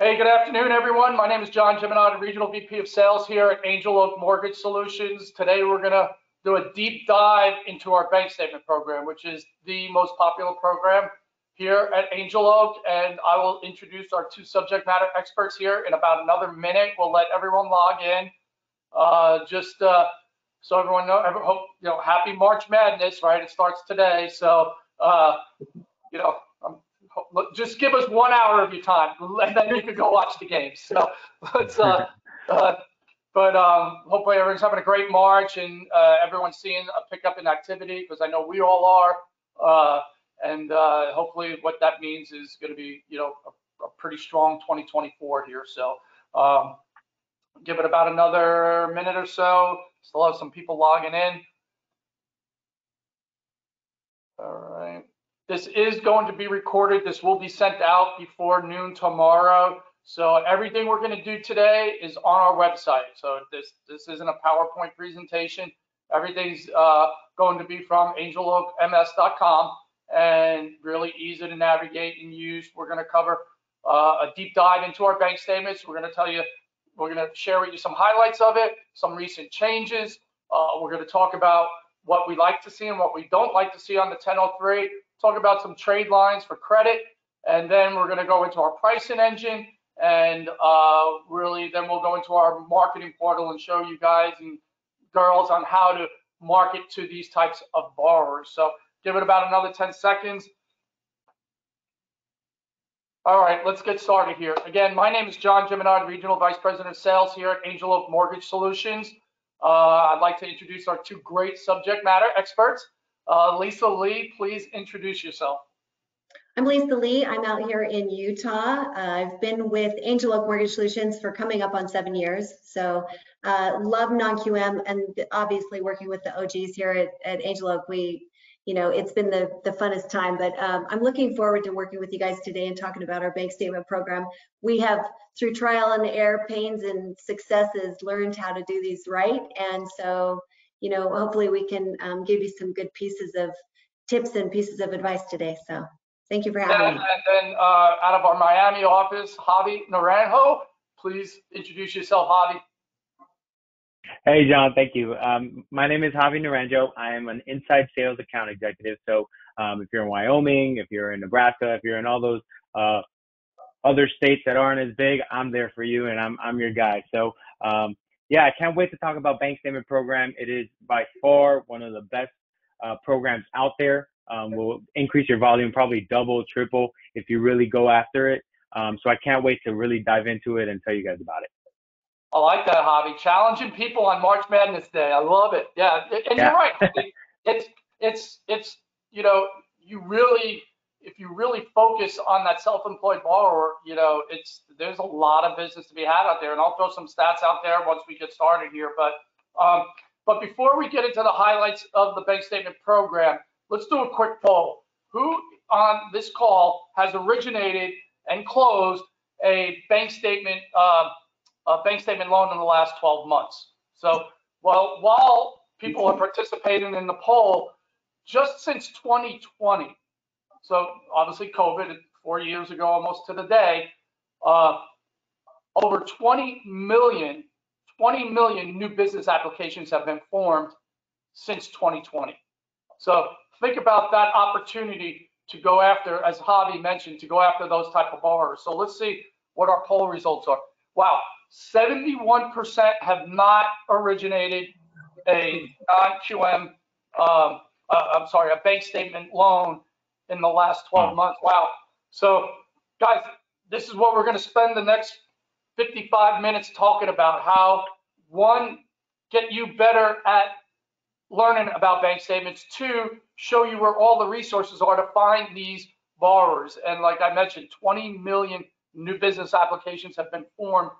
Hey, good afternoon, everyone. My name is John Gimonotti, Regional VP of Sales here at Angel Oak Mortgage Solutions. Today, we're going to do a deep dive into our bank statement program, which is the most popular program here at Angel Oak. And I will introduce our two subject matter experts here in about another minute. We'll let everyone log in. Uh, just uh, so everyone know, hope, you know, happy March Madness, right? It starts today. So, uh, you know, just give us one hour of your time, and then you can go watch the games. So let's, uh, uh, but um, hopefully everyone's having a great March and uh, everyone's seeing a pickup in activity because I know we all are. Uh, and uh, hopefully what that means is going to be, you know, a, a, pretty strong 2024 here. So um, give it about another minute or so. Still have some people logging in. All right. This is going to be recorded. This will be sent out before noon tomorrow. So everything we're going to do today is on our website. So this this isn't a PowerPoint presentation. Everything's uh, going to be from angeloakms.com and really easy to navigate and use. We're going to cover uh, a deep dive into our bank statements. We're going to tell you we're going to share with you some highlights of it, some recent changes. Uh, we're going to talk about what we like to see and what we don't like to see on the 1003. Talk about some trade lines for credit, and then we're going to go into our pricing engine, and uh, really then we'll go into our marketing portal and show you guys and girls on how to market to these types of borrowers. So give it about another 10 seconds. All right, let's get started here. Again, my name is John Gimonotti, Regional Vice President of Sales here at Angel Oak Mortgage Solutions. Uh, I'd like to introduce our two great subject matter experts. Uh, Lisa Lee, please introduce yourself. I'm Lisa Lee. I'm out here in Utah. Uh, I've been with Angel Oak Mortgage Solutions for coming up on seven years. So uh, love non-QM and obviously working with the OGs here at, at Angel Oak. We you know, it's been the, the funnest time, but um, I'm looking forward to working with you guys today and talking about our bank statement program. We have, through trial and error, pains and successes, learned how to do these right. And so, you know, hopefully we can um, give you some good pieces of tips and pieces of advice today. So thank you for having and, me. And then uh, out of our Miami office, Javi Naranjo, please introduce yourself, Javi. Hey, John, thank you. Um, my name is Javi Naranjo. I am an inside sales account executive. So um, if you're in Wyoming, if you're in Nebraska, if you're in all those uh, other states that aren't as big, I'm there for you and I'm, I'm your guy. So um, yeah, I can't wait to talk about Bank Statement Program. It is by far one of the best uh, programs out there. Um, will increase your volume probably double, triple if you really go after it. Um, so I can't wait to really dive into it and tell you guys about it. I like that Javi. Challenging people on March Madness Day. I love it. Yeah, and yeah. you're right. it's it's it's you know you really if you really focus on that self-employed borrower, you know it's there's a lot of business to be had out there. And I'll throw some stats out there once we get started here. But um, but before we get into the highlights of the bank statement program, let's do a quick poll. Who on this call has originated and closed a bank statement? Uh, uh, bank statement loan in the last 12 months. So, well, while people are participating in the poll, just since 2020, so obviously COVID, four years ago almost to the day, uh, over 20 million, 20 million new business applications have been formed since 2020. So think about that opportunity to go after, as Javi mentioned, to go after those type of borrowers. So let's see what our poll results are. Wow, 71% have not originated a non-QM, um, uh, I'm sorry, a bank statement loan in the last 12 months. Wow. So, guys, this is what we're going to spend the next 55 minutes talking about how one, get you better at learning about bank statements, two, show you where all the resources are to find these borrowers. And like I mentioned, 20 million new business applications have been formed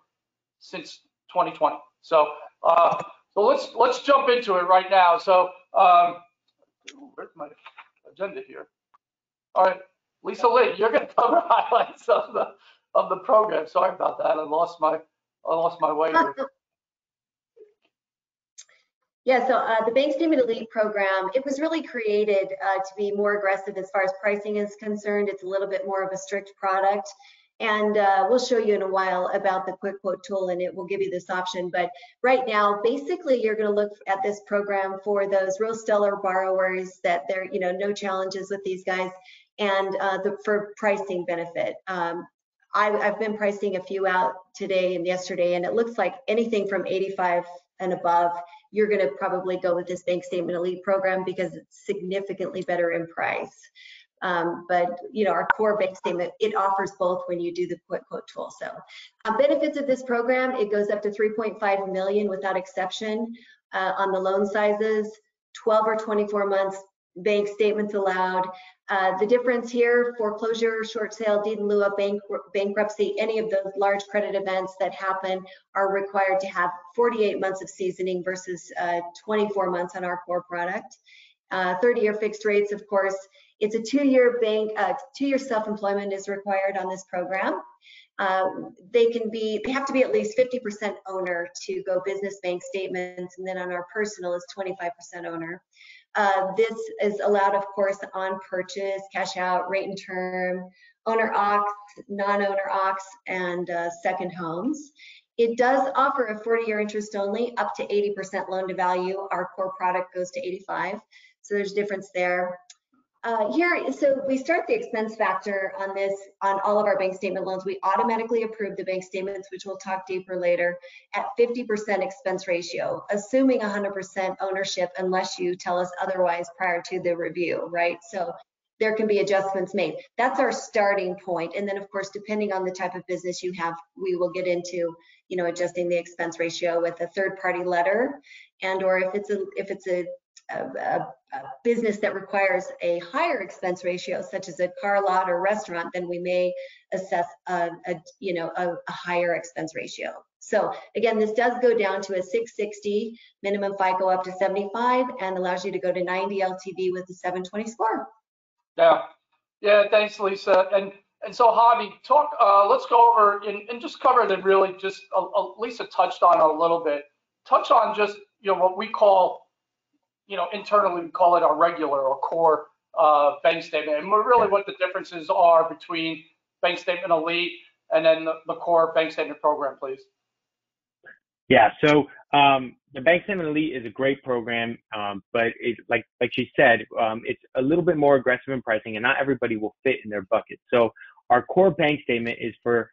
since 2020. So, uh, so let's let's jump into it right now. So, um, where's my agenda here? All right, Lisa Lee, you're going to cover highlights of the of the program. Sorry about that. I lost my I lost my way. Yeah, so uh, the Bank Statement Elite program, it was really created uh, to be more aggressive as far as pricing is concerned. It's a little bit more of a strict product. And uh, we'll show you in a while about the quick quote tool and it will give you this option. But right now, basically, you're going to look at this program for those real stellar borrowers that there, you know, no challenges with these guys and uh, the, for pricing benefit. Um, I, I've been pricing a few out today and yesterday, and it looks like anything from 85 and above, you're going to probably go with this bank statement elite program because it's significantly better in price. Um, but you know, our core bank statement, it offers both when you do the quick quote tool. So uh, benefits of this program, it goes up to 3.5 million without exception uh, on the loan sizes, 12 or 24 months bank statements allowed. Uh, the difference here, foreclosure, short sale, deed in lieu of bank, bankruptcy, any of those large credit events that happen are required to have 48 months of seasoning versus uh, 24 months on our core product. 30-year uh, fixed rates, of course, it's a two-year bank, uh, two-year self-employment is required on this program. Uh, they can be, they have to be at least 50% owner to go business bank statements, and then on our personal is 25% owner. Uh, this is allowed, of course, on purchase, cash out, rate and term, owner occ, non-owner occ, and uh, second homes. It does offer a 40-year interest only, up to 80% loan to value. Our core product goes to 85, so there's difference there. Uh, here, so we start the expense factor on this, on all of our bank statement loans. We automatically approve the bank statements, which we'll talk deeper later, at 50% expense ratio, assuming 100% ownership unless you tell us otherwise prior to the review, right? So there can be adjustments made. That's our starting point. And then of course, depending on the type of business you have, we will get into, you know, adjusting the expense ratio with a third party letter and or if it's a if it's a a, a, business that requires a higher expense ratio, such as a car lot or restaurant, then we may assess a, a you know a, a, higher expense ratio. So again, this does go down to a 660 minimum FICO up to 75 and allows you to go to 90 LTV with a 720 score. Yeah, yeah. Thanks, Lisa. And and so Javi, talk. Uh, let's go over and, and just cover the really just uh, Lisa touched on a little bit. Touch on just you know what we call you know, internally we call it our regular or core uh, bank statement. And really what the differences are between bank statement elite and then the, the core bank statement program, please. Yeah, so um, the Bank Statement Elite is a great program, um, but it, like like she said, um, it's a little bit more aggressive in pricing, and not everybody will fit in their bucket. So our core bank statement is for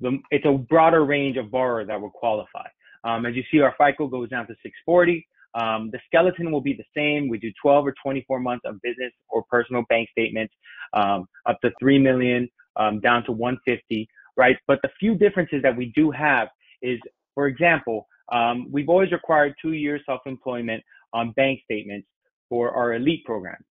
the it's a broader range of borrower that will qualify. Um, as you see, our FICO goes down to 640. Um, the skeleton will be the same. We do 12 or 24 months of business or personal bank statements, um, up to 3 million, um, down to 150, right? But the few differences that we do have is, for example, um, we've always required two years self-employment on bank statements for our elite program.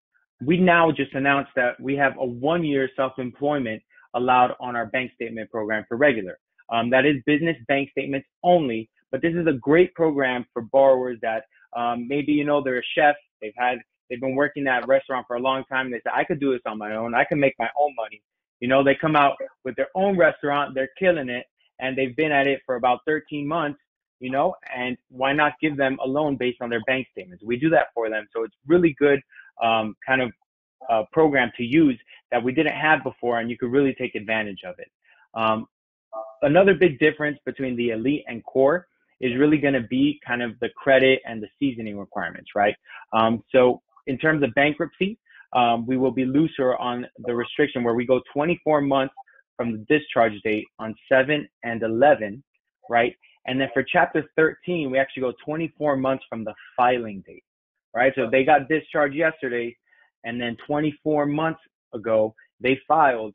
We now just announced that we have a one year self-employment allowed on our bank statement program for regular. Um, that is business bank statements only, but this is a great program for borrowers that um, maybe you know they're a chef. They've had they've been working at restaurant for a long time. They say I could do this on my own. I can make my own money. You know, they come out with their own restaurant. They're killing it, and they've been at it for about 13 months. You know, and why not give them a loan based on their bank statements? We do that for them, so it's really good um, kind of uh, program to use that we didn't have before, and you could really take advantage of it. Um, another big difference between the elite and core is really going to be kind of the credit and the seasoning requirements, right? Um, so in terms of bankruptcy, um, we will be looser on the restriction where we go 24 months from the discharge date on 7 and 11, right? And then for chapter 13, we actually go 24 months from the filing date, right? So they got discharged yesterday, and then 24 months ago, they filed.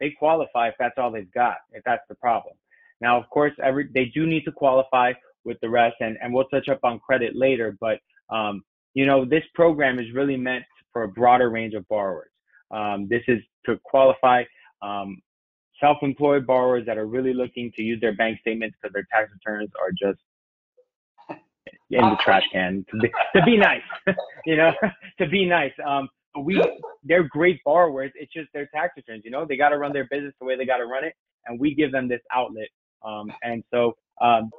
They qualify if that's all they've got, if that's the problem. Now, of course, every they do need to qualify with the rest, and, and we'll touch up on credit later. But um, you know, this program is really meant for a broader range of borrowers. Um, this is to qualify um, self-employed borrowers that are really looking to use their bank statements because their tax returns are just in the trash can to be, to be nice, you know, to be nice. Um, we they're great borrowers. It's just their tax returns. You know, they got to run their business the way they got to run it, and we give them this outlet um, and so, um,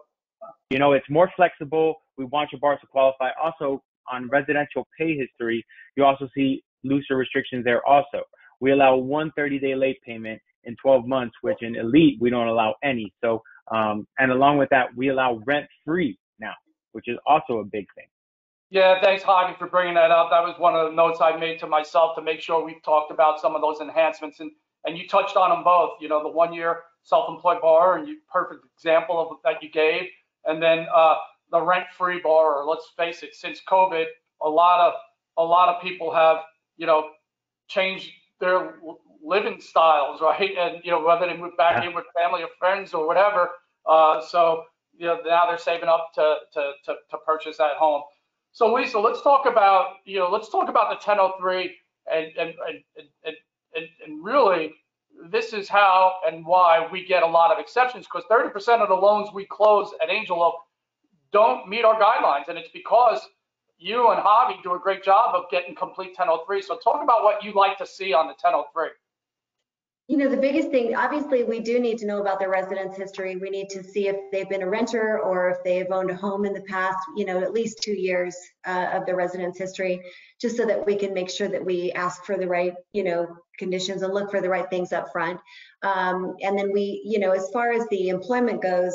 you know, it's more flexible. We want your bars to qualify. Also, on residential pay history, you also see looser restrictions there also. We allow one 30 day late payment in 12 months, which in Elite we don't allow any. So, um, and along with that, we allow rent free now, which is also a big thing. Yeah, thanks, Javi, for bringing that up. That was one of the notes I made to myself to make sure we talked about some of those enhancements, and and you touched on them both. You know, the one-year self-employed borrower, and you perfect example of that you gave, and then uh, the rent-free borrower. Let's face it, since COVID, a lot of a lot of people have you know changed their living styles, right? And you know whether they move back in with family or friends or whatever. Uh, so you know now they're saving up to to to, to purchase that home. So Lisa, let's talk about, you know, let's talk about the 1003 and, and, and, and, and, and really this is how and why we get a lot of exceptions because 30% of the loans we close at Angel Oak don't meet our guidelines. And it's because you and Javi do a great job of getting complete 1003. So talk about what you like to see on the 1003. You know, the biggest thing, obviously, we do need to know about their residence history. We need to see if they've been a renter or if they've owned a home in the past, you know, at least two years uh, of their residence history, just so that we can make sure that we ask for the right, you know, conditions and look for the right things up front. Um, and then we, you know, as far as the employment goes,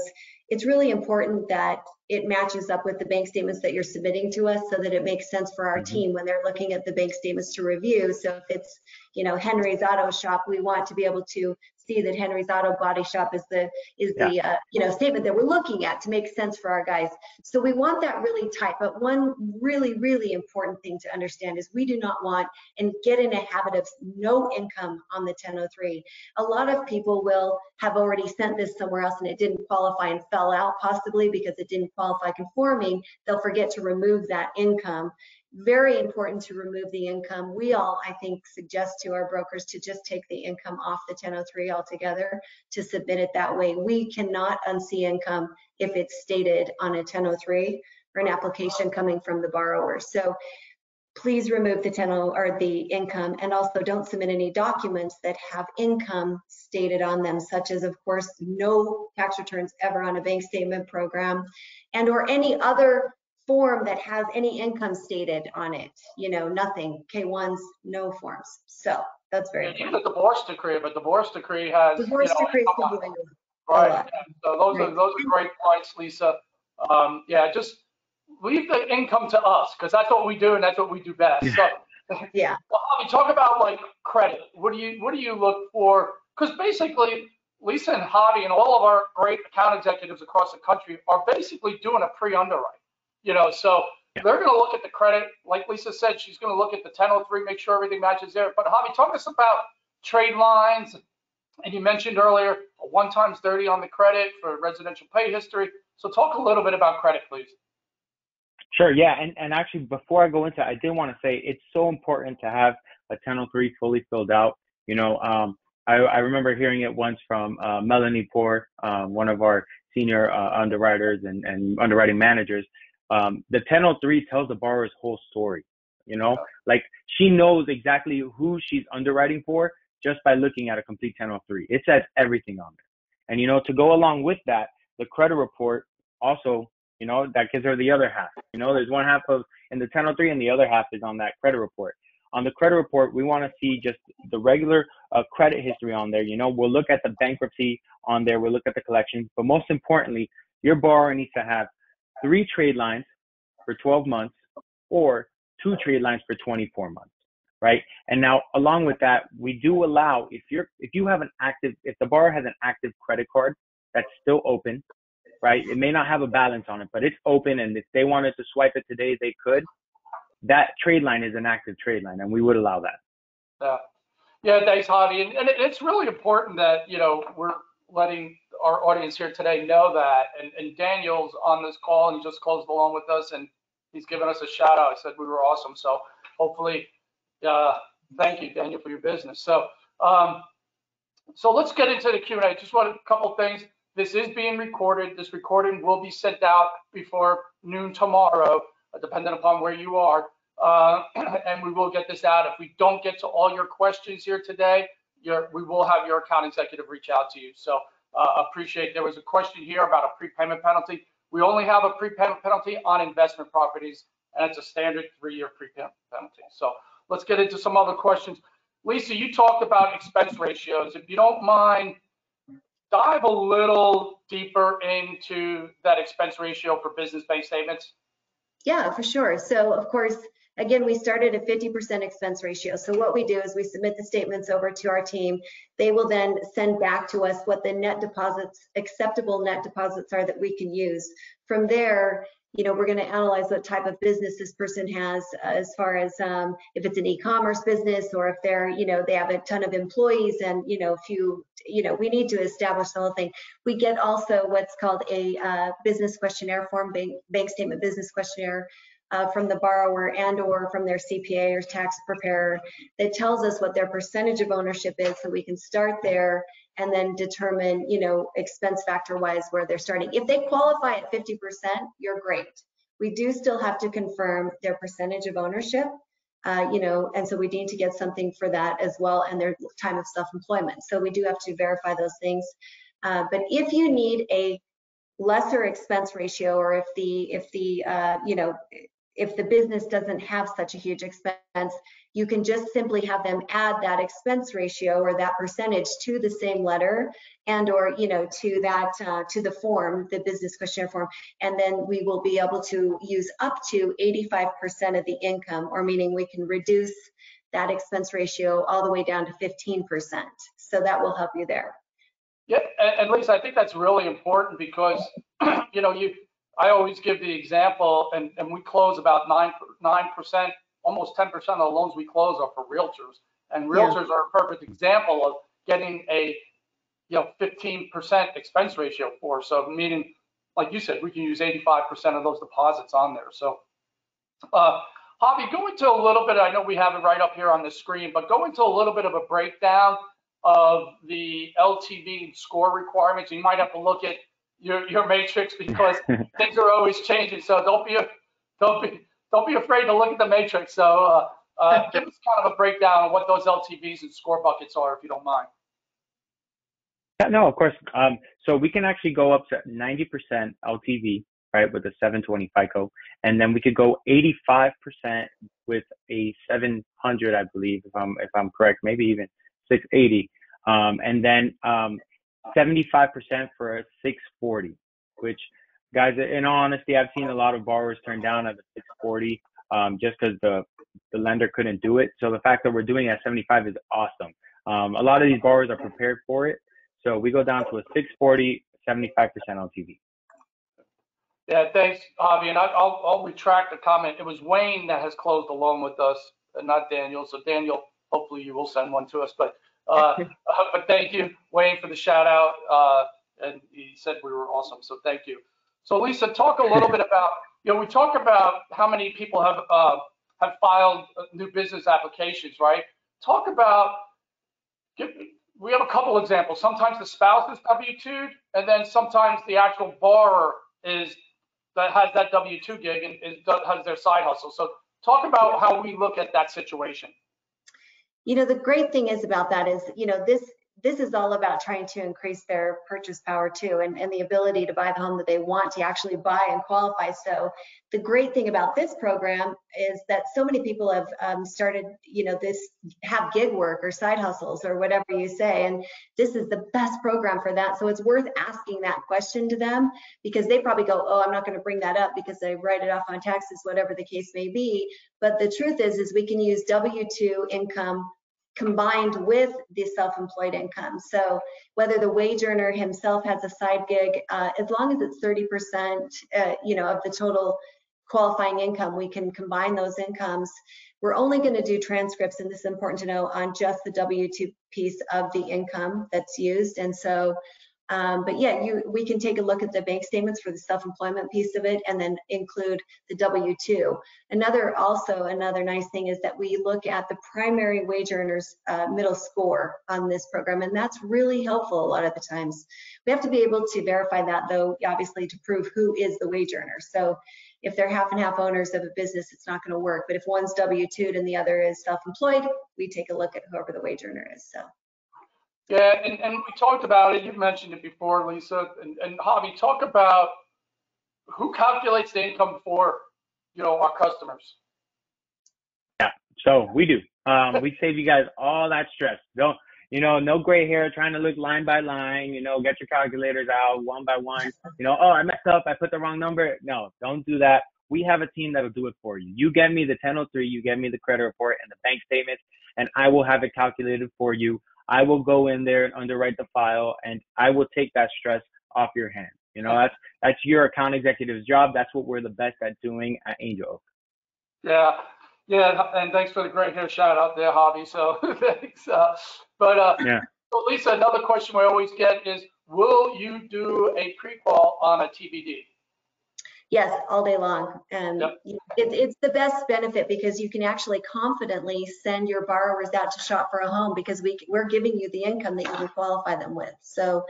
it's really important that it matches up with the bank statements that you're submitting to us so that it makes sense for our mm-hmm. team when they're looking at the bank statements to review. So if it's, you know, Henry's Auto Shop, we want to be able to see that Henry's Auto Body Shop is the is yeah. the uh, you know statement that we're looking at to make sense for our guys. So we want that really tight. But one really really important thing to understand is we do not want and get in a habit of no income on the 1003. A lot of people will have already sent this somewhere else and it didn't qualify and fell out possibly because it didn't qualify conforming. They'll forget to remove that income very important to remove the income. We all, I think, suggest to our brokers to just take the income off the 1003 altogether to submit it that way. We cannot unsee income if it's stated on a 1003 or an application coming from the borrower. So please remove the 10 or the income and also don't submit any documents that have income stated on them such as of course no tax returns ever on a bank statement program and or any other form that has any income stated on it. You know, nothing. K1s, no forms. So that's very important. Even the divorce decree, but the divorce decree has divorce you know, decree right. So those are those are great points, Lisa. Um, yeah, just leave the income to us because that's what we do and that's what we do best. So, yeah. Well, Javi, talk about like credit. What do you what do you look for? Because basically, Lisa and Javi and all of our great account executives across the country are basically doing a pre-underwrite. You know, so yeah. they're going to look at the credit. Like Lisa said, she's going to look at the 1003, make sure everything matches there. But Javi, talk us about trade lines. And you mentioned earlier a one times 30 on the credit for residential pay history. So talk a little bit about credit, please. Sure. Yeah. And, and actually, before I go into it, I did want to say it's so important to have a 1003 fully filled out. You know, um, I, I remember hearing it once from uh, Melanie Poor, um, one of our senior uh, underwriters and, and underwriting managers um, the 1003 tells the borrower's whole story. You know, like she knows exactly who she's underwriting for just by looking at a complete 1003. It says everything on there. And you know, to go along with that, the credit report also, you know, that gives her the other half. You know, there's one half of in the 1003 and the other half is on that credit report. On the credit report, we want to see just the regular uh, credit history on there. You know, we'll look at the bankruptcy on there, we'll look at the collections, but most importantly, your borrower needs to have three trade lines for 12 months or two trade lines for 24 months right? And now along with that we do allow if you're if you have an active if the borrower has an active credit card that's still open right? It may not have a balance on it but it's open and if they wanted to swipe it today they could. That trade line is an active trade line and we would allow that. Yeah. Yeah thanks Javi and, and it's really important that you know we're letting our audience here today know that. And, and Daniel's on this call and he just closed along with us and he's given us a shout out. He said we were awesome. So hopefully, uh, thank you, Daniel, for your business. So, um, so let's get into the Q&A. Just want a couple things. This is being recorded. This recording will be sent out before noon tomorrow, uh, depending upon where you are. Uh, and we will get this out. If we don't get to all your questions here today, your, we will have your account executive reach out to you. So uh, appreciate. There was a question here about a prepayment penalty. We only have a prepayment penalty on investment properties, and it's a standard three-year prepayment penalty. So let's get into some other questions. Lisa, you talked about expense ratios. If you don't mind, dive a little deeper into that expense ratio for business bank statements. Yeah, for sure. So of course, again, we started at 50% expense ratio. So what we do is we submit the statements over to our team. They will then send back to us what the net deposits, acceptable net deposits are that we can use. From there, you know, we're going to analyze what type of business this person has as far as um, if it's an e-commerce business or if they're, you know, they have a ton of employees and, you know, a few, you know, we need to establish the whole thing. We get also what's called a uh, business questionnaire form, bank, bank statement business questionnaire uh, from the borrower and or from their CPA or tax preparer that tells us what their percentage of ownership is so we can start there and then determine, you know, expense factor wise where they're starting. If they qualify at 50%, you're great. We do still have to confirm their percentage of ownership, uh, you know, and so we need to get something for that as well and their time of self-employment. So we do have to verify those things. Uh, but if you need a lesser expense ratio or if the if the uh, you know if the business doesn't have such a huge expense, you can just simply have them add that expense ratio or that percentage to the same letter and or you know to that uh, to the form, the business questionnaire form, and then we will be able to use up to 85% of the income, or meaning we can reduce that expense ratio all the way down to 15%. So that will help you there. And, and Lisa, I think that's really important because you know you I always give the example, and, and we close about nine nine percent, almost ten percent of the loans we close are for realtors, and realtors yeah. are a perfect example of getting a you know 15% expense ratio for. So meaning, like you said, we can use 85% of those deposits on there. So, uh, Javi, go into a little bit. I know we have it right up here on the screen, but go into a little bit of a breakdown of the LTV score requirements. You might have to look at your your matrix because things are always changing. So don't be don't be don't be afraid to look at the matrix. So uh, uh, give us kind of a breakdown of what those LTVs and score buckets are, if you don't mind. Yeah, no, of course. Um, so we can actually go up to 90% LTV, right, with a 720 FICO, and then we could go 85% with a 700, I believe, if I'm if I'm correct, maybe even 680. Um, and then um, 75% for a 640, which guys, in all honesty, I've seen a lot of borrowers turn down at the 640 um, just because the the lender couldn't do it. So the fact that we're doing at 75 is awesome. Um, a lot of these borrowers are prepared for it. So we go down to a 640, 75% LTV. Yeah, thanks, Javi. And I, will I'll retract the comment. It was Wayne that has closed a loan with us, not Daniel. So Daniel, hopefully you will send one to us. But uh, but thank you, Wayne, for the shout out. Uh, and he said we were awesome, so thank you. So Lisa, talk a little bit about, you know, we talk about how many people have uh, have filed new business applications, right? Talk about, give, we have a couple examples. Sometimes the spouse is W-2'd, and then sometimes the actual borrower is that has that W-2 gig and is, has their side hustle. So talk about how we look at that situation you know, the great thing is about that is, you know, this this is all about trying to increase their purchase power too and, and the ability to buy the home that they want to actually buy and qualify. So the great thing about this program is that so many people have um, started, you know, this have gig work or side hustles or whatever you say. And this is the best program for that. So it's worth asking that question to them because they probably go, oh, I'm not going to bring that up because I write it off on taxes, whatever the case may be. But the truth is, is we can use W-2 income combined with the self-employed income. So whether the wage earner himself has a side gig, uh, as long as it's 30%, uh, you know, of the total qualifying income, we can combine those incomes. We're only going to do transcripts, and this is important to know, on just the W-2 piece of the income that's used. And so um, but yeah, you, we can take a look at the bank statements for the self-employment piece of it and then include the W-2. Another, also another nice thing is that we look at the primary wage earners uh, middle score on this program, and that's really helpful a lot of the times. We have to be able to verify that though, obviously to prove who is the wage earner. So if they're half and half owners of a business, it's not gonna work. But if one's W-2'd and the other is self-employed, we take a look at whoever the wage earner is, so. Yeah, and, and we talked about it. You've mentioned it before, Lisa and, and Javi. Talk about who calculates the income for, you know, our customers. Yeah. So we do. Um, we save you guys all that stress. Don't, you know, no gray hair trying to look line by line, you know, get your calculators out one by one. You know, oh, I messed up. I put the wrong number. No, don't do that. We have a team that'll do it for you. You get me the 1003, you get me the credit report and the bank statements, and I will have it calculated for you. I will go in there and underwrite the file, and I will take that stress off your hands. You know, that's that's your account executive's job. That's what we're the best at doing at Angel Oak. Yeah, yeah, and thanks for the great hair shout out there, Javi. So thanks. Uh, but uh, yeah. So Lisa, another question we always get is, will you do a pre-qual on a TBD? Yes, all day long. And Yep. it, it's the best benefit because you can actually confidently send your borrowers out to shop for a home because we, we're giving you the income that you can qualify them with. So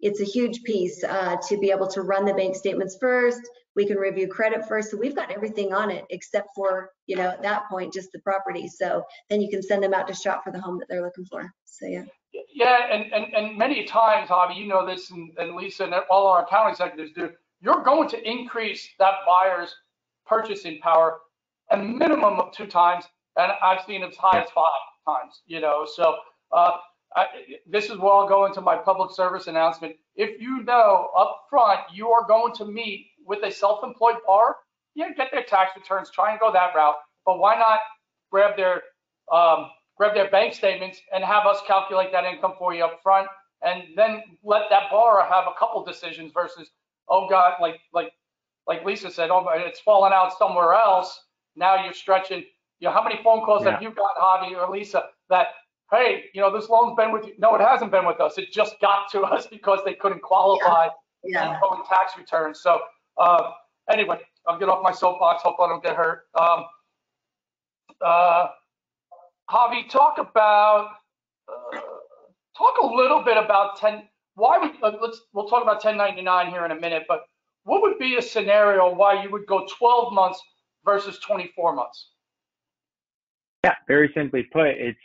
it's a huge piece uh, to be able to run the bank statements first. We can review credit first. So we've got everything on it except for, you know, at that point, just the property. So then you can send them out to shop for the home that they're looking for. So yeah. Yeah, and, and, and many times, Javi, you know this, and, and Lisa, and all our account executives do, you're going to increase that buyer's purchasing power a minimum of two times, and I've seen as high as five times, you know, so uh, I, this is where I'll go into my public service announcement. If you know up front you are going to meet with a self-employed bar, yeah, get their tax returns, try and go that route, but why not grab their um, grab their bank statements and have us calculate that income for you up front and then let that borrower have a couple decisions versus oh god like like like lisa said oh it's fallen out somewhere else. Now you're stretching. You know how many phone calls Yeah. have you got javi or lisa that hey you know this loan's been with you? No it hasn't been with us. It just got to us because they couldn't qualify Yeah. income and tax returns. So uh anyway i'll get off my soapbox. Hope i don't get hurt. Um uh Javi, talk about, uh, talk a little bit about 10, why would, let's, we'll talk about 1099 here in a minute, but what would be a scenario why you would go 12 months versus 24 months? Yeah, very simply put, it's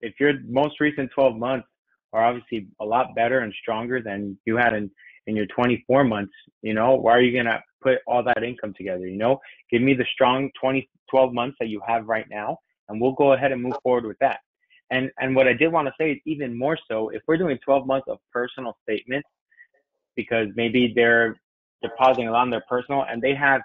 if your most recent 12 months are obviously a lot better and stronger than you had in, in your 24 months, you know, why are you going to put all that income together? You know, give me the strong 20, 12 months that you have right now, and we'll go ahead and move forward with that. And, and what I did want to say is even more so, if we're doing 12 months of personal statements, because maybe they're depositing a lot on their personal and they have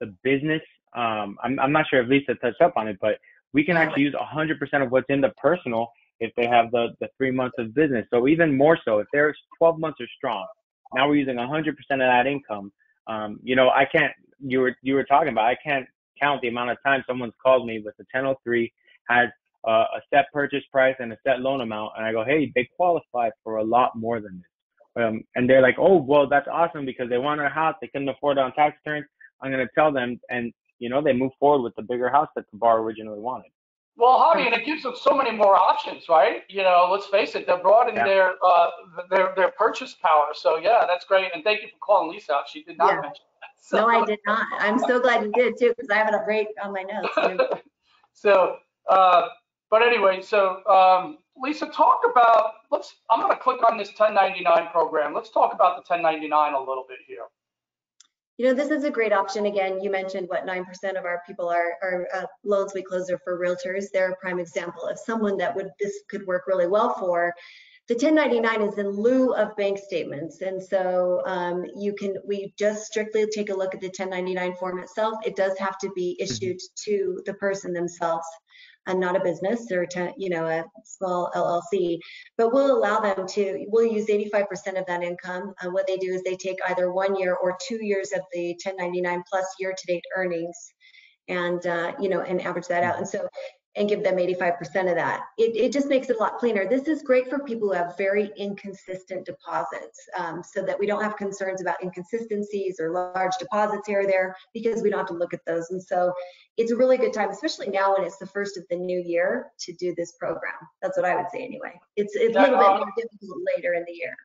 the business, um, I'm, I'm not sure if Lisa touched up on it, but we can actually use 100% of what's in the personal if they have the, the three months of business. So even more so, if they're 12 months are strong, now we're using 100% of that income. Um, you know, I can't. You were you were talking about. I can't count the amount of times someone's called me with a 1003 has uh, a set purchase price and a set loan amount, and I go, hey, they qualify for a lot more than this. Um, and they're like, oh, well, that's awesome because they want a house, they couldn't afford it on tax returns. I'm going to tell them, and you know, they move forward with the bigger house that the bar originally wanted. Well, Javi, and it gives them so many more options, right? You know, let's face it, they're broadening Yeah. their, uh, their, their purchase power. So yeah, that's great. And thank you for calling Lisa out. She did not Yeah. mention that. So- No, I did not. I'm so glad you did too, because I have it up right on my notes. so, uh, but anyway, so um, Lisa, talk about. Let's. I'm going to click on this 1099 program. Let's talk about the 1099 a little bit here. You know, this is a great option. Again, you mentioned what 9% of our people are, are uh, loans we close are for realtors. They're a prime example of someone that would this could work really well for. The 1099 is in lieu of bank statements. And so um, you can, we just strictly take a look at the 1099 form itself. It does have to be issued to the person themselves and not a business or, to, you know, a small LLC but we'll allow them to, we'll use 85% of that income. Uh, what they do is they take either one year or two years of the 1099 plus year-to-date earnings and, uh, you know, and average that out. And so, and give them 85% of that. It, it just makes it a lot cleaner. This is great for people who have very inconsistent deposits um, so that we don't have concerns about inconsistencies or large deposits here or there because we don't have to look at those. And so it's a really good time, especially now when it's the first of the new year to do this program. That's what I would say anyway. It's, it's a little bit uh, more difficult later in the year.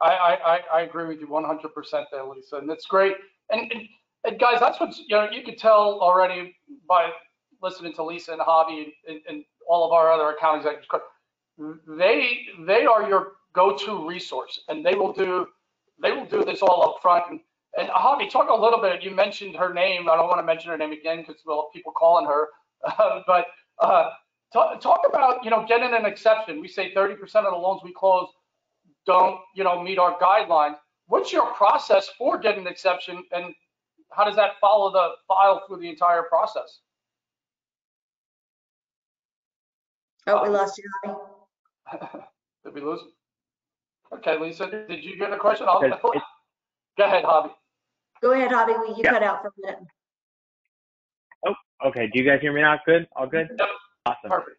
I, I, I, I agree with you 100% there, Lisa, and it's great. And, and, and guys, that's what you know. You could tell already by listening to Lisa and Javi and, and all of our other account executives. They they are your go-to resource, and they will do they will do this all up front. And, and Javi, talk a little bit. You mentioned her name. I don't want to mention her name again because well, people calling her. Uh, but Uh, talk, talk about, you know, getting an exception. We say 30% of the loans we close don't, you know, meet our guidelines. What's your process for getting an exception and how does that follow the file through the entire process? Oh, we lost you, Javi. Did we lose? him? Okay, Lisa, did you get a question? I'll, It's- it's- go ahead, Javi. Go ahead, Javi, we- you Yeah. cut out for a minute. Oh, okay, do you guys hear me now? Good? All good? Yep. Awesome. Perfect.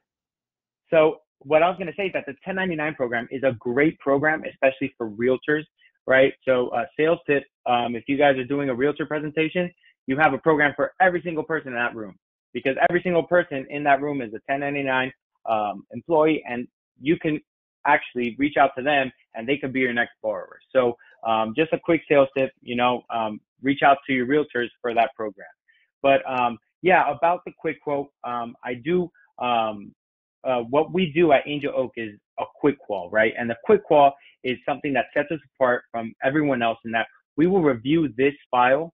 So what I was going to say is that the 1099 program is a great program, especially for realtors, right? So uh, sales tip, um, if you guys are doing a realtor presentation, you have a program for every single person in that room because every single person in that room is a 1099 um, employee and you can actually reach out to them and they could be your next borrower. So um, just a quick sales tip, you know, um, reach out to your realtors for that program. But um, yeah, about the quick quote, um, I do um, uh, what we do at Angel Oak is a quick qual, right? And the quick qual is something that sets us apart from everyone else in that we will review this file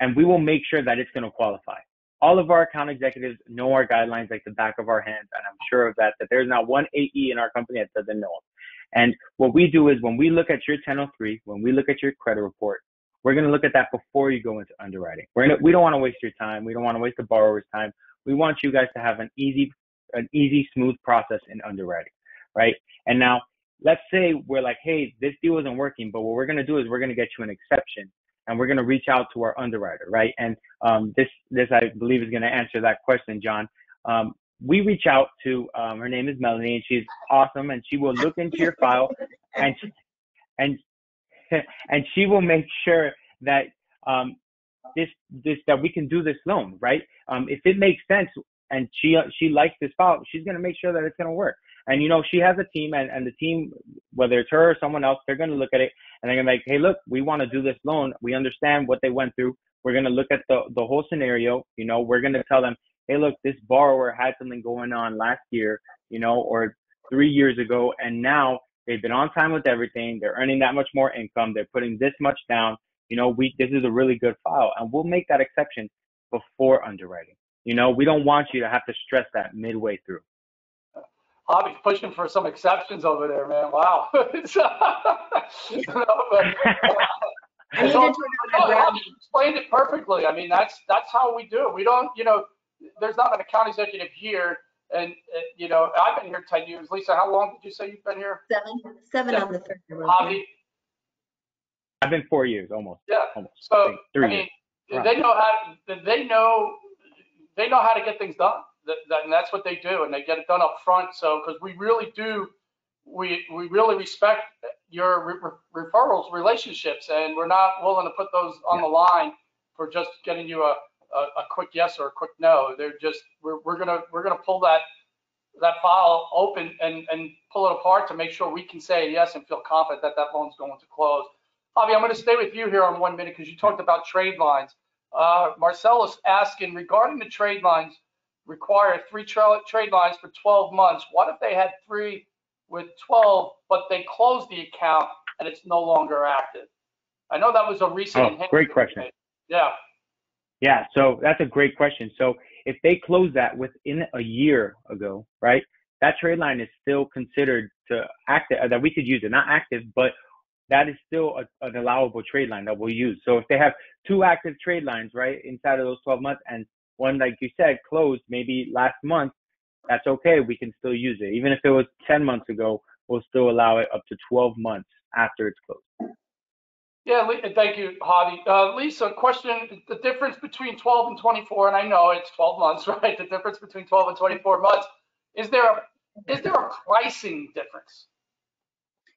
and we will make sure that it's going to qualify. All of our account executives know our guidelines like the back of our hands, and I'm sure of that, that there's not one AE in our company that doesn't know them. And what we do is when we look at your 1003, when we look at your credit report, we're going to look at that before you go into underwriting. We're gonna, we don't want to waste your time. We don't want to waste the borrower's time. We want you guys to have an easy an easy, smooth process in underwriting, right? And now let's say we're like, hey, this deal isn't working, but what we're gonna do is we're gonna get you an exception, and we're gonna reach out to our underwriter, right? And um, this this I believe is gonna answer that question, John. Um, we reach out to um, her name is Melanie, and she's awesome, and she will look into your file, and and and she will make sure that um, this this that we can do this loan, right? Um, if it makes sense, and she uh, she likes this file, she's gonna make sure that it's gonna work. And you know, she has a team, and, and the team, whether it's her or someone else, they're gonna look at it and they're gonna be like, hey, look, we want to do this loan. We understand what they went through. We're gonna look at the the whole scenario. You know, we're gonna tell them, hey, look, this borrower had something going on last year, you know, or three years ago, and now they've been on time with everything. They're earning that much more income. They're putting this much down. You know, we this is a really good file, and we'll make that exception before underwriting. You know, we don't want you to have to stress that midway through. Javi's pushing for some exceptions over there, man. Wow. It's, you know, I need to So- turn No, explained it perfectly. I mean, that's that's how we do it. We don't, you know, there's not an account executive here, and uh, you know, I've been here ten years. Lisa, how long did you say you've been here? Seven, seven on the third. row. Hobby, I've been four years almost. yeah. Almost. So three I years. they know how. They know. They know how to get things done. That, that, and that's what they do, and they get it done up front. So, because we really do, we we really respect your re- re- referrals, relationships, and we're not willing to put those on the line for just getting you a, a, a quick yes or a quick no. They're just we're, we're gonna we're gonna pull that that file open and and pull it apart to make sure we can say yes and feel confident that that loan's going to close. Javi, I'm going to stay with you here on one minute because you talked about trade lines. Uh, Marcellus asking regarding the trade lines, require three tra- trade lines for 12 months. What if they had three with 12, but they closed the account and it's no longer active? I know that was a recent. Oh, great question. Yeah. Yeah, so that's a great question. So if they close that within a year ago, right, that trade line is still considered to active that we could use it, not active, but that is still a, an allowable trade line that we'll use. So if they have two active trade lines, right, inside of those 12 months, and one, like you said, closed maybe last month, that's okay. We can still use it. Even if it was 10 months ago, we'll still allow it up to 12 months after it's closed. Yeah, thank you, Javi. Uh, Lisa, question, the difference between 12 and 24, and I know it's 12 months, right? The difference between 12 and 24 months, is there a, is there a pricing difference?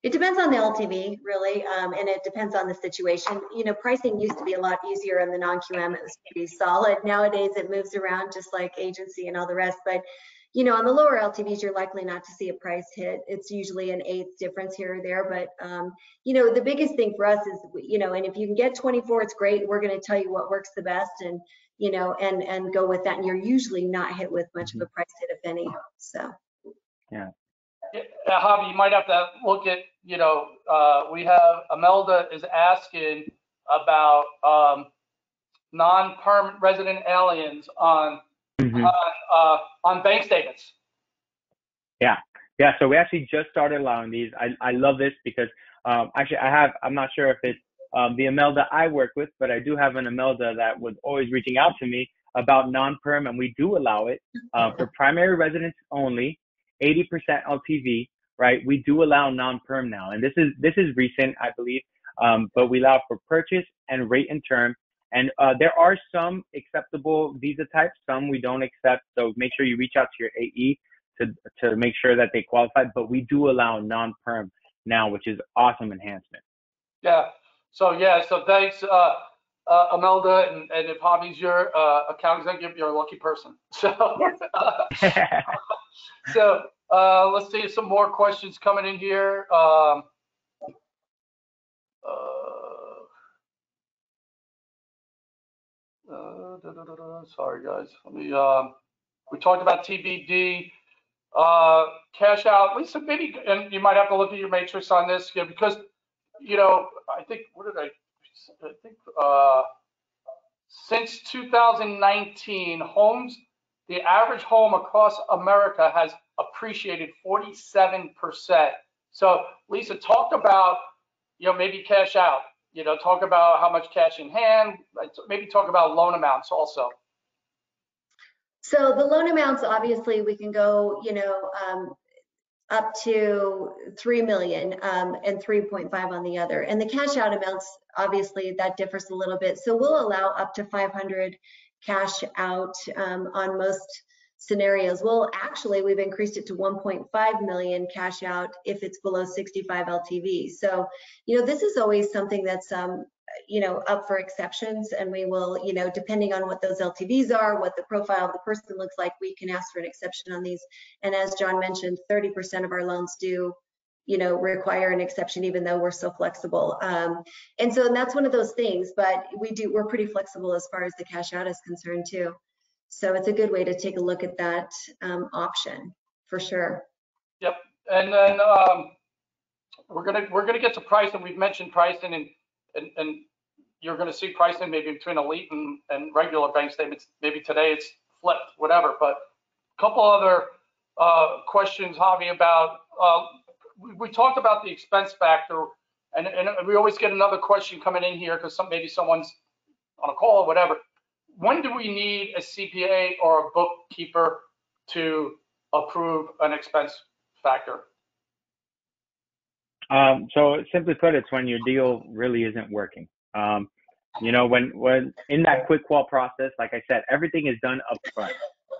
It depends on the LTV, really, um, and it depends on the situation. You know, pricing used to be a lot easier in the non-QM. It was pretty solid. Nowadays, it moves around just like agency and all the rest. But, you know, on the lower LTVs, you're likely not to see a price hit. It's usually an eighth difference here or there. But, um, you know, the biggest thing for us is, you know, and if you can get 24, it's great. We're going to tell you what works the best and, you know, and and go with that. And you're usually not hit with much of a price hit, if any. So. Yeah, Javi, you might have to look at, you know, uh, we have, Amelda is asking about, um, non-permanent resident aliens on Mhm. on, uh, on bank statements. Yeah, yeah. so we actually just started allowing these. I, I love this because um, actually I have, I'm not sure if it's um, the Amelda I work with, but I do have an Amelda that was always reaching out to me about non-perm and we do allow it uh, for primary residents only, 80% LTV, right? We do allow non-perm now. And this is, this is recent, I believe, um, but we allow for purchase and rate and term. And uh, there are some acceptable visa types, some we don't accept. So make sure you reach out to your AE to to make sure that they qualify. But we do allow non-perm now, which is awesome enhancement. Yeah. So yeah. So thanks, uh, uh, Imelda, and, and if Javi's your uh, account executive, you're a lucky person. So, so uh, let's see some more questions coming in here. Um, uh, uh, da, da, da. Sorry, guys. Let me. Um, we talked about TBD. Uh, cash out, Lisa, maybe, and you might have to look at your matrix on this, you know, because, you know, I think, what did I, I think, uh, since 2019, homes, the average home across America has appreciated 47%. So Lisa, talk about, you know, maybe cash out, you know, talk about how much cash in hand, maybe talk about loan amounts also. So the loan amounts, obviously, we can go, you know, um, up to 3 million um, and 3.5 on the other. And the cash out amounts, obviously, that differs a little bit. So we'll allow up to 500 cash out um, on most scenarios. Well, actually, we've increased it to 1.5 million cash out if it's below 65 LTV. So, you know, this is always something that's um, you know, up for exceptions and we will, you know, depending on what those LTVs are, what the profile of the person looks like, we can ask for an exception on these. And as John mentioned, 30% of our loans do, you know, require an exception even though we're so flexible. Um, and so and that's one of those things, but we do, we're pretty flexible as far as the cash out is concerned too. So it's a good way to take a look at that um, option for sure. Yep. And then um, we're gonna we're gonna get to pricing. We've mentioned pricing and and, and you're going to see pricing maybe between elite and, and regular bank statements. Maybe today it's flipped, whatever. But a couple other uh, questions, Javi, about uh, we, we, talked about the expense factor, and, and we always get another question coming in here because some, maybe someone's on a call or whatever. When do we need a CPA or a bookkeeper to approve an expense factor? Um, so simply put, it's when your deal really isn't working. Um, you know, when when in that quick qual process, like I said, everything is done up front.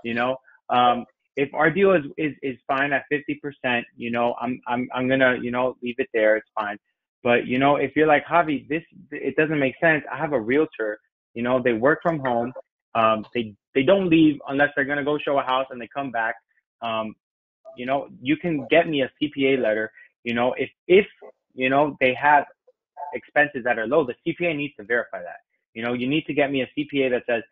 You know, um, if our deal is, is is fine at 50%, you know, I'm I'm I'm gonna you know leave it there. It's fine. But you know, if you're like Javi, this it doesn't make sense. I have a realtor. You know, they work from home. Um, they they don't leave unless they're gonna go show a house and they come back. Um, you know, you can get me a CPA letter you know, if if you know they have expenses that are low, the CPA needs to verify that. You know, you need to get me a CPA that says,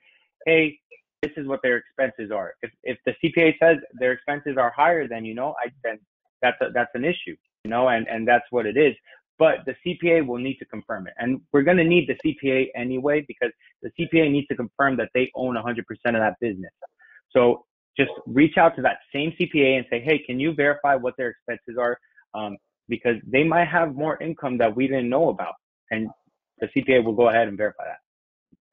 hey, this is what their expenses are. If if the CPA says their expenses are higher than you know, I then that's a, that's an issue. You know, and and that's what it is. But the CPA will need to confirm it, and we're going to need the CPA anyway because the CPA needs to confirm that they own 100% of that business. So just reach out to that same CPA and say, hey, can you verify what their expenses are? um, because they might have more income that we didn't know about, and the CPA will go ahead and verify that.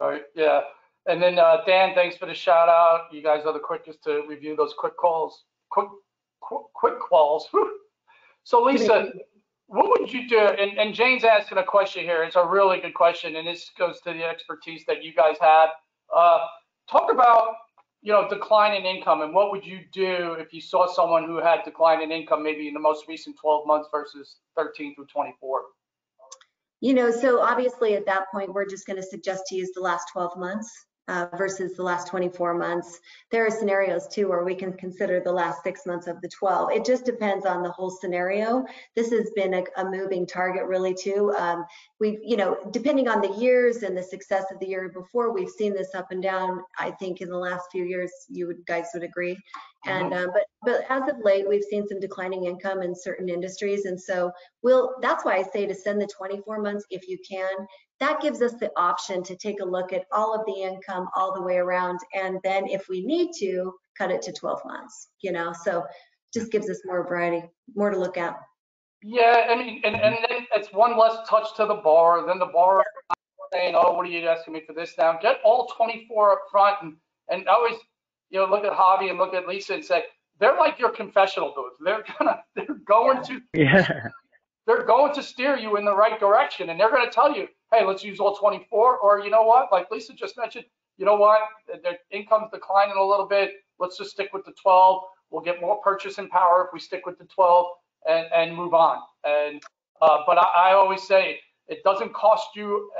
All right, yeah. And then uh, Dan, thanks for the shout out. You guys are the quickest to review those quick quals, quick, quick, quick quals. So Lisa, what would you do? And, and Jane's asking a question here. It's a really good question, and this goes to the expertise that you guys have. Uh, talk about you know, decline in income, and what would you do if you saw someone who had decline in income, maybe in the most recent 12 months versus 13 through 24? You know, so obviously at that point, we're just going to suggest to use the last 12 months uh, versus the last 24 months. There are scenarios too where we can consider the last six months of the 12. It just depends on the whole scenario. This has been a, a moving target really too. Um, we've, you know, depending on the years and the success of the year before, we've seen this up and down. I think in the last few years, you would guys would agree. And uh, but but as of late, we've seen some declining income in certain industries, and so we'll. That's why I say to send the 24 months if you can, that gives us the option to take a look at all of the income all the way around. And then if we need to, cut it to 12 months, you know, so just gives us more variety, more to look at. Yeah, I mean, and, and then it's one less touch to the bar. Then the bar saying, "Oh, what are you asking me for this now?" Get all 24 up front, and and always, you know, look at Javi and look at Lisa and say, they're like your confessional booth. They're gonna, they're going to, Yeah. They're going to steer you in the right direction, and they're going to tell you, "Hey, let's use all 24," or you know what, like Lisa just mentioned, you know what, their income's declining a little bit. Let's just stick with the 12. We'll get more purchasing power if we stick with the 12 and, and move on. And uh, but I, I always say it doesn't cost you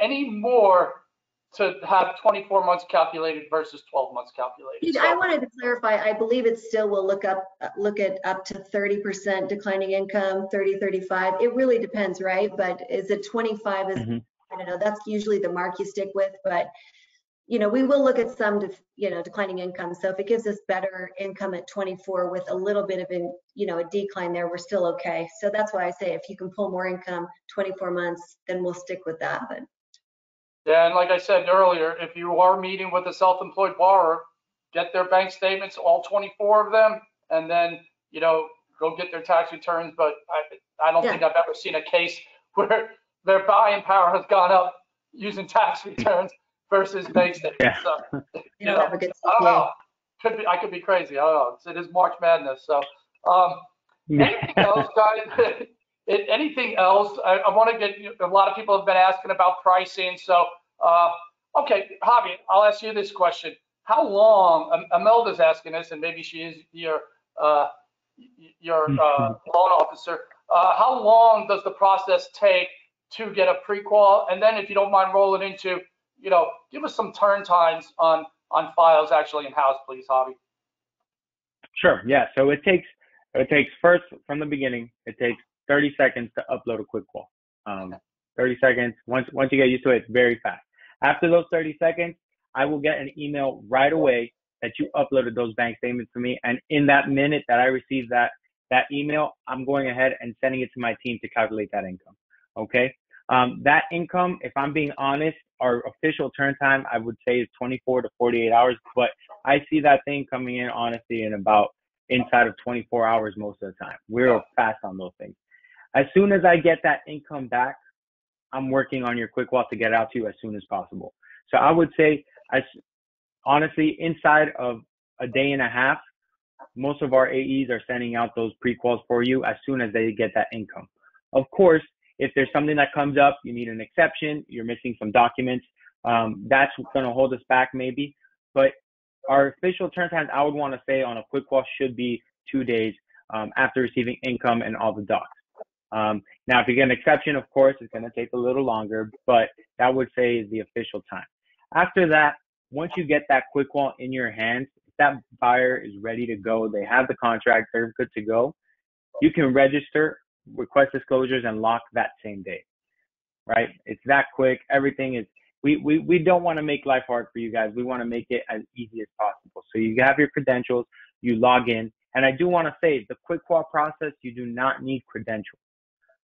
any more to have 24 months calculated versus 12 months calculated. I wanted to clarify, I believe it still will look up, look at up to 30% declining income, 30, 35. It really depends, right? But is it 25 is, Mhm. I don't know, that's usually the mark you stick with, but you know, we will look at some, def- you know, declining income. So if it gives us better income at 24 with a little bit of an, you know, a decline there, we're still okay. So that's why I say if you can pull more income 24 months, then we'll stick with that. But Yeah, and like I said earlier, if you are meeting with a self-employed borrower, get their bank statements, all 24 of them, and then, you know, go get their tax returns. But I, I don't think I've ever seen a case where their buying power has gone up using tax returns versus bank statements. Yeah. So, you you don't know, have a good I don't know. Could be, I could be crazy. I don't know. It's, it is March Madness. So, um, anything else, guys? It- Anything else? I, I want to get, a lot of people have been asking about pricing. So, uh, okay, Javi, I'll ask you this question. How long, Am- Imelda's asking this, and maybe she is your, uh, your, uh, loan officer. Uh, how long does the process take to get a pre-qual? And then if you don't mind rolling into, you know, give us some turn times on, on files actually in-house, please, Javi. Sure. Yeah. So it takes it takes first from the beginning. It takes 30 seconds to upload a quick qual. Um, 30 seconds. Once once you get used to it, it's very fast. After those 30 seconds, I will get an email right away that you uploaded those bank statements to me, and in that minute that I receive that that email, I'm going ahead and sending it to my team to calculate that income. Okay. Um, that income, if I'm being honest, our official turn time I would say is 24 to 48 hours, but I see that thing coming in honestly in about inside of 24 hours most of the time. We're fast on those things. As soon as I get that income back, I'm working on your quick qual to get out to you as soon as possible. So I would say, as honestly, inside of a day and a half, most of our AEs are sending out those pre-quals for you as soon as they get that income. Of course, if there's something that comes up, you need an exception, you're missing some documents, um, that's going to hold us back maybe. But our official turn times, I would want to say on a quick qual should be two days um, after receiving income and all the docs. Um, now, if you get an exception, of course, it's going to take a little longer, but that would say is the official time. After that, once you get that quick qual in your hands, if that buyer is ready to go, they have the contract, they're good to go, you can register, request disclosures, and lock that same day. Right? It's that quick. Everything is we, we, we don't want to make life hard for you guys. We want to make it as easy as possible. So you have your credentials, you log in. And I do want to say the quick qual process, you do not need credentials.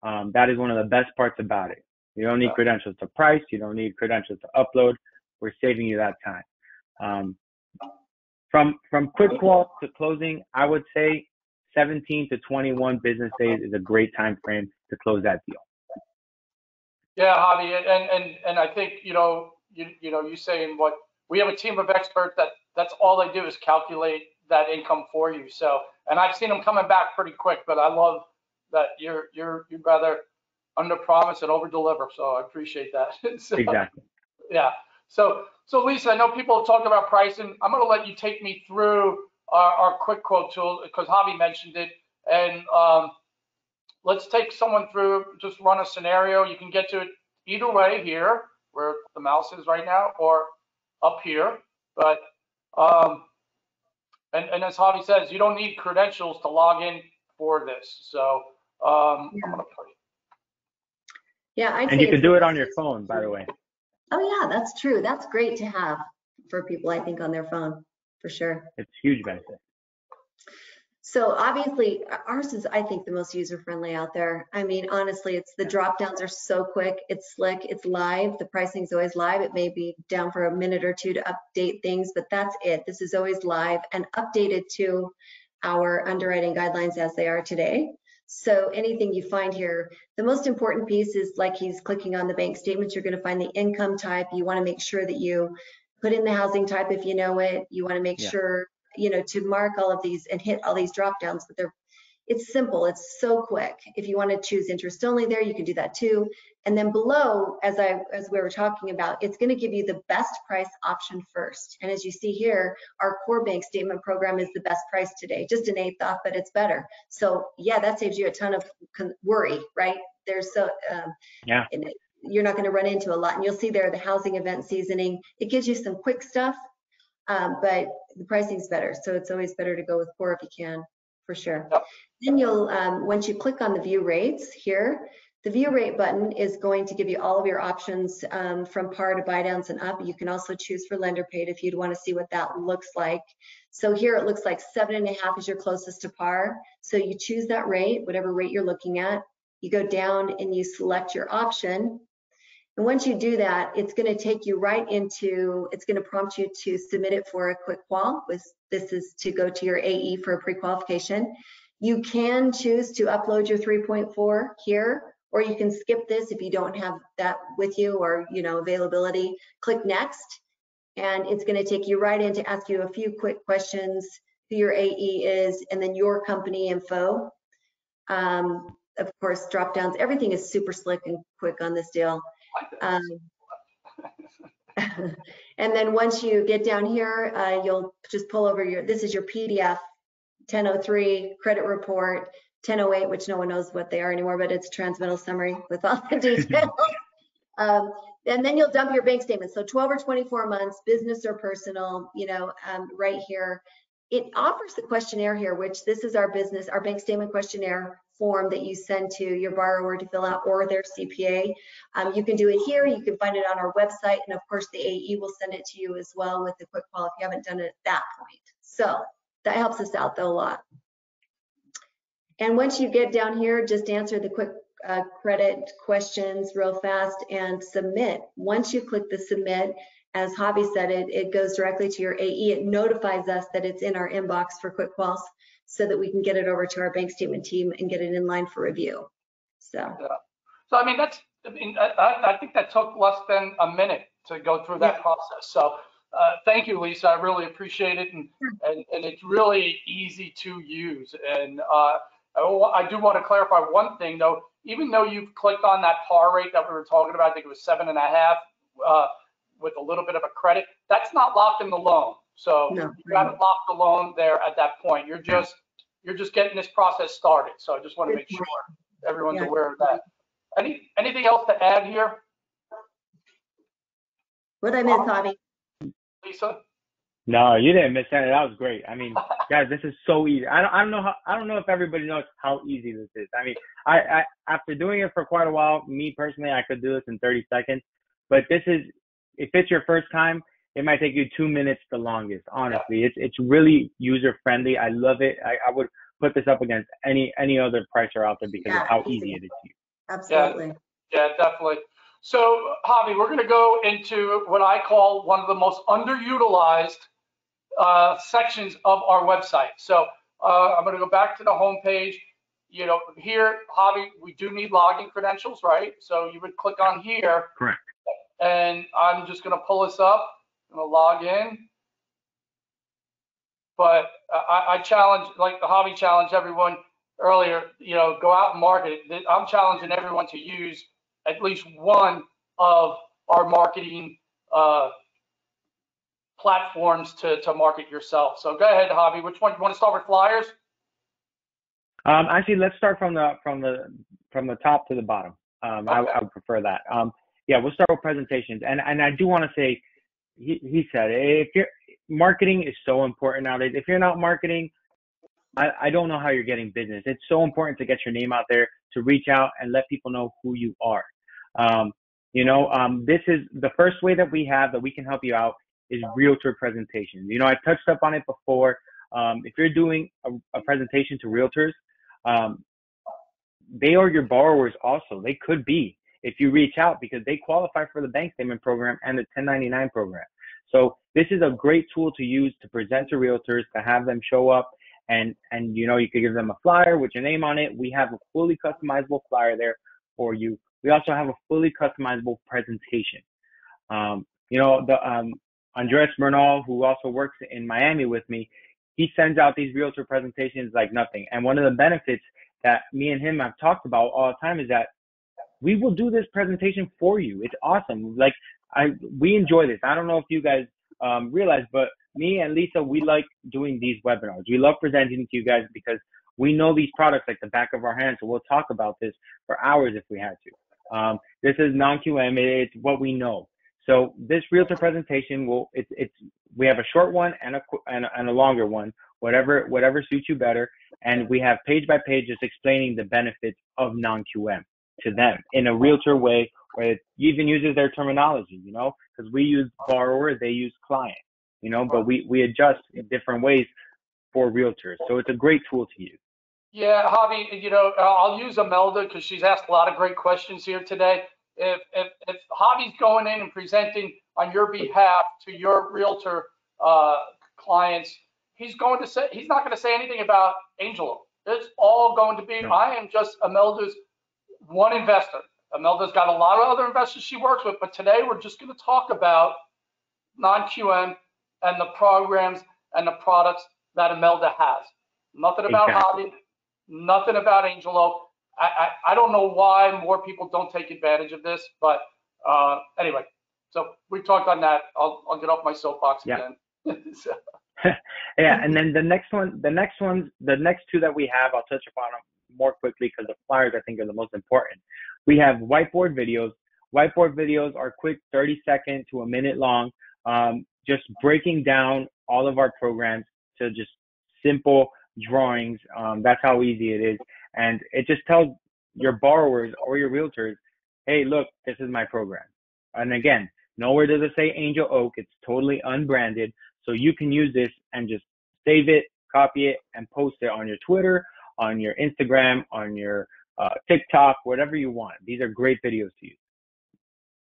Um, that is one of the best parts about it. You don't need Yeah. credentials to price. You don't need credentials to upload. We're saving you that time. Um, from from quick qual to closing, I would say 17 to 21 business days is a great time frame to close that deal. Yeah, Javi, and, and, and I think, you know, you, you know, you saying what, we have a team of experts that, that's all they do is calculate that income for you. So, and I've seen them coming back pretty quick, but I love that you're, you're, you'd rather under promise and over deliver. So I appreciate that. So, Exactly. Yeah. So, so Lisa, I know people have talked about pricing. I'm going to let you take me through our, our quick quote tool because Javi mentioned it. And um, let's take someone through, just run a scenario. You can get to it either way here, where the mouse is right now, or up here. But, um, and, and as Javi says, you don't need credentials to log in for this. So um, I'm going to put Yeah, I'd And you can do it on your phone, by the way. Oh, yeah, that's true. That's great to have for people, I think, on their phone, for sure. It's huge benefit. So obviously ours is, I think, the most user-friendly out there. I mean, honestly, it's the drop downs are so quick, it's slick, it's live. The pricing is always live. It may be down for a minute or two to update things, but that's it. This is always live and updated to our underwriting guidelines as they are today. So anything you find here, the most important piece is like he's clicking on the bank statements, you're going to find the income type. You want to make sure that you put in the housing type if you know it. You want to make yeah. sure you know, to mark all of these and hit all these drop downs, but they're it's simple, it's so quick. If you want to choose interest only there, you can do that too. And then below, as I as we were talking about, it's going to give you the best price option first. And as you see here, our core bank statement program is the best price today, just an eighth off, but it's better. So yeah, that saves you a ton of worry, right? There's so um, yeah. You're not going to run into a lot, and you'll see there the housing event seasoning. It gives you some quick stuff um, but the pricing's better. So it's always better to go with core if you can, for sure. Yep. Then you'll, um, once you click on the view rates here, the view rate button is going to give you all of your options um, from par to buy downs and up. You can also choose for lender paid if you'd want to see what that looks like. So here it looks like seven and a half is your closest to par. So you choose that rate, whatever rate you're looking at. You go down and you select your option and once you do that, it's going to take you right into, it's going to prompt you to submit it for a quick qual. This is to go to your AE for a pre-qualification. You can choose to upload your 3.4 here, or you can skip this if you don't have that with you or you know availability. Click next, and it's going to take you right in to ask you a few quick questions, who your AE is, and then your company info. Um, of course, drop downs. Everything is super slick and quick on this deal. Um, and then once you get down here, uh, you'll just pull over your, this is your PDF 1003 credit report, 1008, which no one knows what they are anymore, but it's transmittal summary with all the details. um, and then you'll dump your bank statement. So 12 or 24 months, business or personal, you know, um, right here. It offers the questionnaire here, which this is our business, our bank statement questionnaire form that you send to your borrower to fill out or their CPA. Um, you can do it here. You can find it on our website. And of course, the AE will send it to you as well with the quick qual if you haven't done it at that point. So that helps us out though a lot. And once you get down here, just answer the quick uh, credit questions real fast and submit. Once you click the submit, as Javi said, it, it goes directly to your AE. It notifies us that it's in our inbox for quick quals so that we can get it over to our bank statement team and get it in line for review. So, yeah. so I mean, that's, I mean, I, I think that took less than a minute to go through that yeah. process. So uh, thank you, Lisa. I really appreciate it. And, and, and it's really easy to use. And uh, I do want to clarify one thing though, even though you've clicked on that par rate that we were talking about, I think it was seven and a half uh, with a little bit of a credit, that's not locked in the loan. So no, you haven't locked the loan there at that point. You're just you're just getting this process started. So I just want to make sure everyone's yeah. aware of that. Any anything else to add here? What I miss, Javi? Lisa? No, you didn't miss anything. That was great. I mean, guys, this is so easy. I don't, I don't know how, I don't know if everybody knows how easy this is. I mean, I, I, after doing it for quite a while, me personally, I could do this in 30 seconds. But this is, if it's your first time, it might take you two minutes the longest. Honestly, it's it's really user friendly. I love it. I, I would put this up against any any other pricer out there because yeah, of how easy it is to use. Absolutely. Yeah, yeah, definitely. So, Javi, we're going to go into what I call one of the most underutilized uh, sections of our website. So, uh, I'm going to go back to the home page. You know, here, Javi, we do need login credentials, right? So you would click on here. Correct. And I'm just going to pull this up gonna log in. But I, I challenge, like the Javi challenge, everyone earlier, you know, go out and market it. I'm challenging everyone to use at least one of our marketing uh, platforms to, to market yourself. So go ahead, Javi. Which one? You want to start with flyers? Um, actually, let's start from the from the from the top to the bottom. Um, okay. I, I, would prefer that. Um, yeah, we'll start with presentations, and and I do want to say he, said if you're marketing is so important nowadays. If you're not marketing, I, I don't know how you're getting business. It's so important to get your name out there, to reach out and let people know who you are. Um, you know, um, this is the first way that we have that we can help you out is realtor presentations. You know, I touched up on it before. um, if you're doing a, a presentation to realtors, um, they are your borrowers also. They could be if you reach out because they qualify for the bank statement program and the 1099 program. So this is a great tool to use to present to realtors to have them show up and and you know you could give them a flyer with your name on it. We have a fully customizable flyer there for you. We also have a fully customizable presentation. Um, you know the um, Andres Bernal, who also works in Miami with me, he sends out these realtor presentations like nothing. And one of the benefits that me and him have talked about all the time is that we will do this presentation for you. It's awesome. Like I, we enjoy this. I don't know if you guys um, realize, but me and Lisa, we like doing these webinars. We love presenting to you guys because we know these products like the back of our hands. So we'll talk about this for hours if we had to. Um, this is non-QM. It's what we know. So this realtor presentation will it's it's we have a short one and a and a, and a longer one, whatever whatever suits you better, and we have page by page just explaining the benefits of non-QM to them in a realtor way, where it even uses their terminology, you know, because we use borrower, they use client, you know, but we we adjust in different ways for realtors. So it's a great tool to use. Yeah, Javi, you know, I'll use Imelda because she's asked a lot of great questions here today if, if, if Javi's going in and presenting on your behalf to your realtor uh, clients, he's going to say, he's not going to say anything about Angel Oak. It's all going to be, no. I am just Imelda's one investor. Imelda's got a lot of other investors she works with, but today we're just going to talk about non-QM and the programs and the products that Imelda has. Nothing about exactly. Javi, nothing about Angel Oak. I, I, I don't know why more people don't take advantage of this, but uh, anyway, so we've talked on that. I'll, I'll get off my soapbox yeah. again. so. yeah, and then the next one, the next one, the next two that we have, I'll touch upon them more quickly because the flyers I think are the most important. We have whiteboard videos. Whiteboard videos are quick, 30 second to a minute long, um, just breaking down all of our programs to just simple drawings. Um, that's how easy it is. And it just tells your borrowers or your realtors, hey, look, this is my program. And again, nowhere does it say Angel Oak. It's totally unbranded. So you can use this and just save it, copy it, and post it on your Twitter, on your Instagram, on your uh, TikTok, whatever you want. These are great videos to use.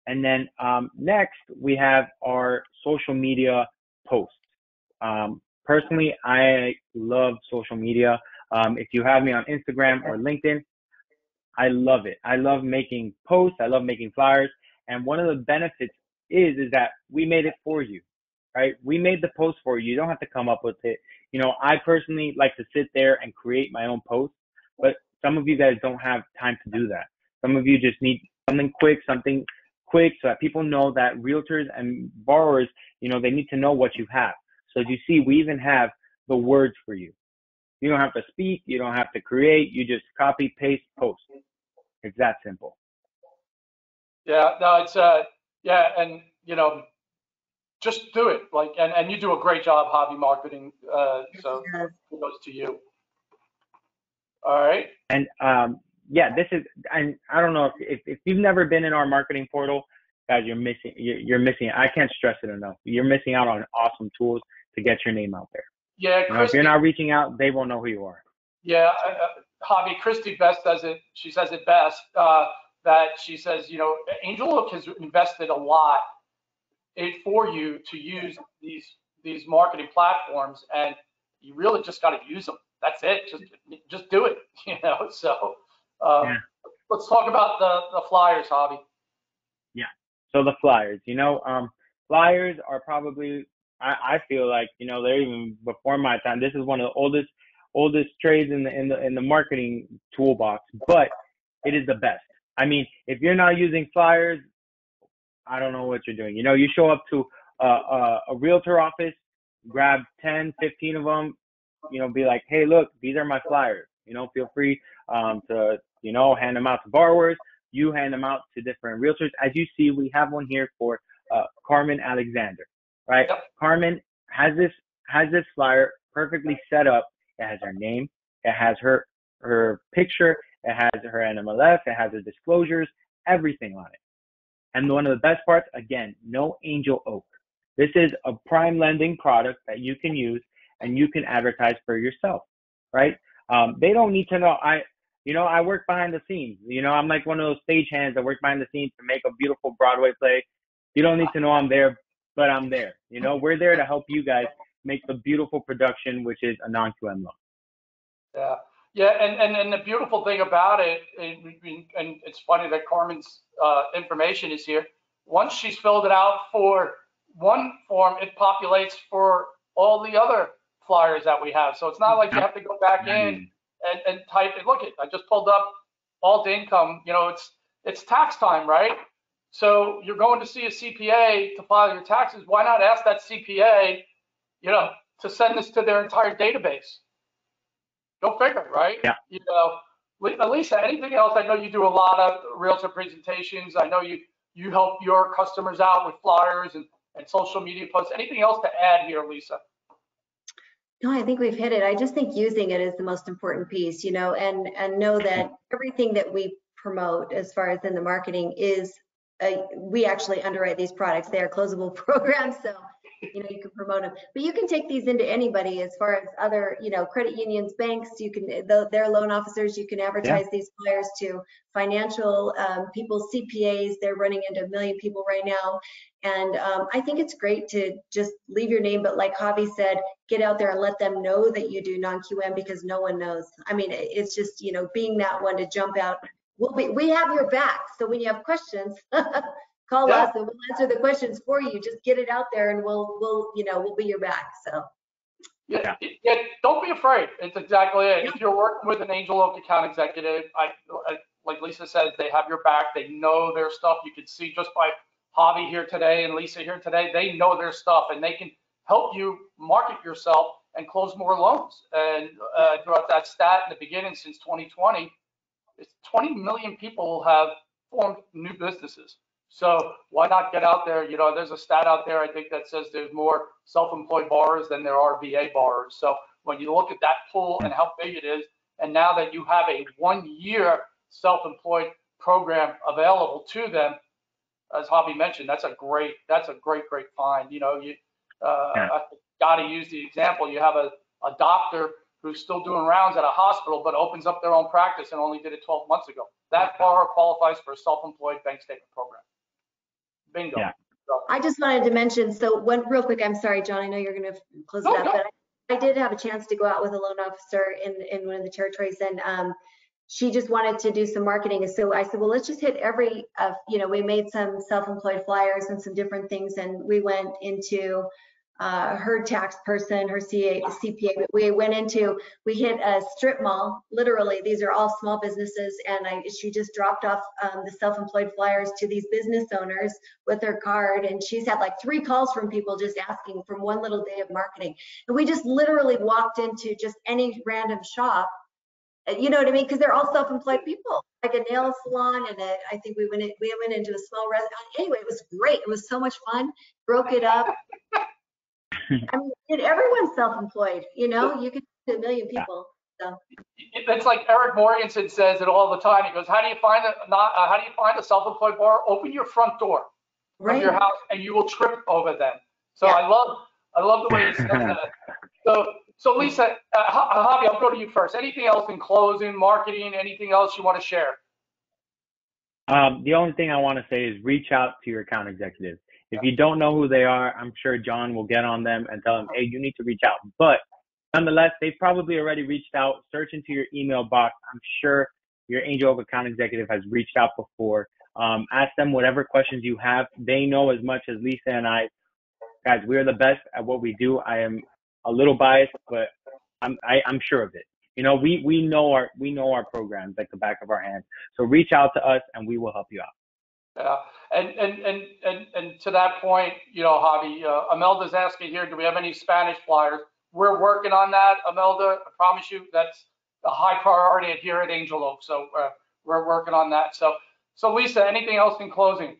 And then um, next, we have our social media posts. Um, personally, I love social media. Um, if you have me on Instagram or LinkedIn, I love it. I love making posts. I love making flyers. And one of the benefits is is that we made it for you, right? We made the post for you. You don't have to come up with it. You know, I personally like to sit there and create my own posts, but some of you guys don't have time to do that. Some of you just need something quick, something quick so that people know that realtors and borrowers, you know, they need to know what you have. So as you see, we even have the words for you. You don't have to speak. You don't have to create. You just copy, paste, post. It's that simple. Yeah, no, it's uh, yeah, and you know, just do it. Like, and and you do a great job Javi marketing. Uh, so kudos to you. All right. And um, yeah, this is, and I don't know if, if, if you've never been in our marketing portal, guys, you're missing, you're, you're missing. I can't stress it enough. You're missing out on awesome tools to get your name out there. Yeah, you know, if you're not reaching out, they won't know who you are. Yeah, uh, Javi, Christy Best does it. She says it best. Uh, that she says, you know, Angel Oak has invested a lot in, for you to use these these marketing platforms, and you really just got to use them. That's it. Just just do it. You know. So um, yeah. let's talk about the the flyers, Javi. Yeah. So the flyers, you know, um, flyers are probably I, I feel like you know they're even before my time. This is one of the oldest oldest trades in the in the in the marketing toolbox, but it is the best. I mean, if you're not using flyers, I don't know what you're doing. You know, you show up to a, a, a realtor office, grab 10, 15 of them, you know, be like, hey, look, these are my flyers. You know, feel free um, to, you know, hand them out to borrowers. You hand them out to different realtors. As you see, we have one here for uh, Carmen Alexander right? Yep. Carmen has this has this flyer perfectly set up. It has her name, it has her her picture, it has her NMLS, it has her disclosures, everything on it. And one of the best parts, again, no angel oak. This is a prime lending product that you can use and you can advertise for yourself, right? Um, they don't need to know. I, you know, I work behind the scenes. You know, I'm like one of those stage-hands that work behind the scenes to make a beautiful Broadway play. You don't need to know I'm there, but I'm there. You know, we're there to help you guys make the beautiful production, which is a non-QM loan. Yeah, yeah, and, and, and the beautiful thing about it, and and it's funny that Carmen's uh, information is here. Once she's filled it out for one form, it populates for all the other flyers that we have. So it's not like you have to go back in and, and type it. Look, it I just pulled up alt income. You know, it's it's tax time, right? So you're going to see a CPA to file your taxes. Why not ask that CPA, you know, to send this to their entire database? Go figure, right? Yeah. You know, Lisa, anything else? I know you do a lot of realtor presentations. I know you you help your customers out with flyers and, and social media posts. Anything else to add here, Lisa? No, I think we've hit it. I just think using it is the most important piece, you know, and and know that everything that we promote as far as in the marketing is uh, we actually underwrite these products. They are closable programs, so you know you can promote them. But you can take these into anybody as far as other, you know, credit unions, banks. You can their loan officers. You can advertise yeah. these flyers to financial um, people, CPAs. They're running into a million people right now, and um, I think it's great to just leave your name. But like Javi said, get out there and let them know that you do non-QM because no one knows. I mean, it's just you know being that one to jump out we'll be, we have your back. So when you have questions, call yeah. us and we'll answer the questions for you. Just get it out there and we'll, we'll, you know, we'll be your back. So. Yeah, yeah, don't be afraid. It's exactly it. Yeah. If you're working with an Angel Oak account executive, I, I, like Lisa says, they have your back. They know their stuff. You can see just by Javi here today and Lisa here today, they know their stuff and they can help you market yourself and close more loans. And uh, throughout that stat in the beginning since 2020, it's 20 million people have formed new businesses. So why not get out there? You know, there's a stat out there, I think, that says there's more self-employed borrowers than there are VA borrowers. So when you look at that pool and how big it is, and now that you have a one-year self-employed program available to them, as Javi mentioned, that's a great, that's a great, great find. You know, you uh, yeah. got to use the example. You have a, a doctor who's still doing rounds at a hospital but opens up their own practice and only did it 12 months ago. That borrower qualifies for a self-employed bank statement program. Bingo. Yeah. So, I just wanted to mention, so one real quick, I'm sorry, John, I know you're going to close no, it up, no. but I, I, did have a chance to go out with a loan officer in, in one of the territories and um, she just wanted to do some marketing. So I said, well, let's just hit every, uh, you know, we made some self-employed flyers and some different things and we went into uh, her tax person, her CA, CPA. We went into, we hit a strip mall. Literally, these are all small businesses, and I, she just dropped off um, the self-employed flyers to these business owners with her card, and she's had like three calls from people just asking from one little day of marketing. And we just literally walked into just any random shop uh, you know what I mean? Because they're all self-employed people, like a nail salon, and a, I think we went in, we went into a small restaurant. Anyway, it was great. It was so much fun. Broke it up. I mean, everyone's self-employed, you know, you can do a million people. So. It's like Eric Morganson says it all the time. He goes, "How do you find a not? Uh, how do you find a self-employed bar? Open your front door right. of your house, and you will trip over them." So yeah. I love, I love the way he says that. So, so Lisa, uh, Javi, I'll go to you first. Anything else in closing, marketing? Anything else you want to share? Um, the only thing I want to say is reach out to your account executive. If you don't know who they are, I'm sure John will get on them and tell them, hey, you need to reach out. But nonetheless, they've probably already reached out. Search into your email box. I'm sure your Angel Oak account executive has reached out before. Um, ask them whatever questions you have. They know as much as Lisa and I. Guys, we are the best at what we do. I am a little biased, but I'm I, am i am sure of it. You know, we we know our we know our programs like the back of our hands. So reach out to us and we will help you out. Yeah, and and and and and to that point, you know, Javi, uh, Imelda's asking here, do we have any Spanish flyers? We're working on that, Imelda. I promise you, that's a high priority here at Angel Oak. So uh, we're working on that. So, so Lisa, anything else in closing?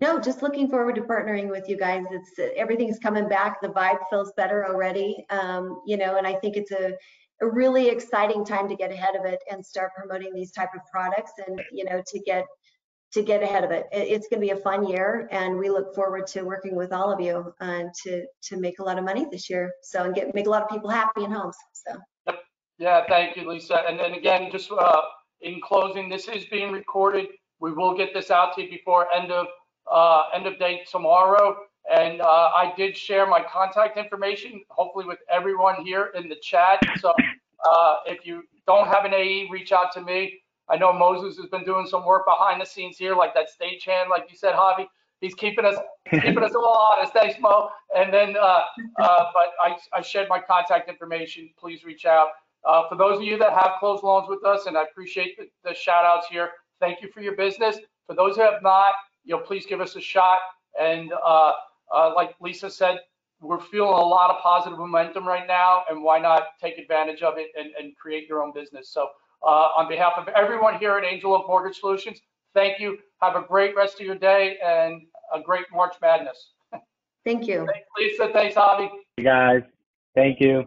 No, just looking forward to partnering with you guys. It's everything's coming back. The vibe feels better already, um, you know, and I think it's a a really exciting time to get ahead of it and start promoting these type of products and you know to get to get ahead of it. It- It's going to be a fun year, and we look forward to working with all of you uh, to to make a lot of money this year. So and get make a lot of people happy in homes. So Yeah, thank you, Lisa. And then again, just uh, in closing, this is being recorded. We will get this out to you before end of, uh, end of day tomorrow. And uh, I did share my contact information, hopefully with everyone here in the chat. So uh, if you don't have an AE, reach out to me. I know Moses has been doing some work behind the scenes here, like that stagehand, like you said, Javi. He's keeping us keeping us a little honest. Thanks, Mo. And then, uh, uh, but I, I shared my contact information. Please reach out. Uh, for those of you that have closed loans with us, and I appreciate the, the shout outs here, thank you for your business. For those who have not, you know, please give us a shot. And uh, uh, like Lisa said, we're feeling a lot of positive momentum right now, and why not take advantage of it and, and create your own business? So, Uh, on behalf of everyone here at Angel Oak Mortgage Solutions, thank you. Have a great rest of your day and a great March Madness. thank you. Thanks, Lisa. Thanks, Javi. Hey guys, thank you.